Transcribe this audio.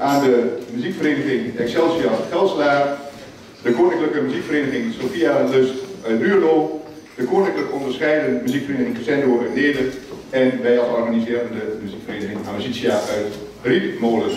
aan de muziekvereniging Excelsior Gelslaar, de Koninklijke Muziekvereniging Sophia Lust uit Duurlo, de Koninklijk Onderscheidende Muziekvereniging Crescendo uit Nederland en wij als organiserende muziekvereniging Amicitia uit Riedmolen.